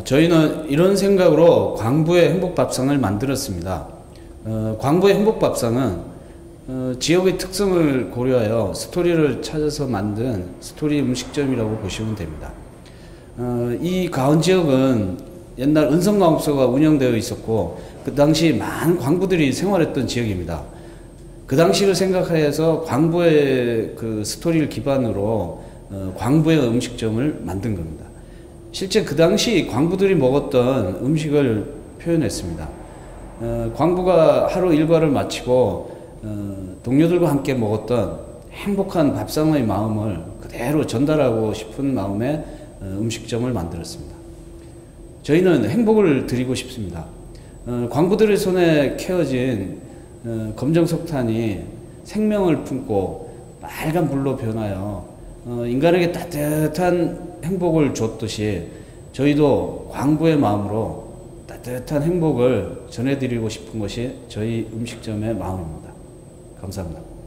어, 저희는 이런 생각으로 광부의 행복밥상을 만들었습니다. 어, 광부의 행복밥상은 어, 지역의 특성을 고려하여 스토리를 찾아서 만든 스토리 음식점이라고 보시면 됩니다. 어, 이 가온 지역은 옛날 은성광업소가 운영되어 있었고 그 당시 많은 광부들이 생활했던 지역입니다. 그 당시를 생각하여서 광부의 그 스토리를 기반으로 어, 광부의 음식점을 만든 겁니다. 실제 그 당시 광부들이 먹었던 음식을 표현했습니다. 어, 광부가 하루 일과를 마치고 어, 동료들과 함께 먹었던 행복한 밥상의 마음을 그대로 전달하고 싶은 마음에 어, 음식점을 만들었습니다. 저희는 행복을 드리고 싶습니다. 어, 광부들의 손에 캐어진 어, 검정 석탄이 생명을 품고 빨간 불로 변하여 어, 인간에게 따뜻한 행복을 줬듯이 저희도 광부의 마음으로 따뜻한 행복을 전해드리고 싶은 것이 저희 음식점의 마음입니다. 감사합니다.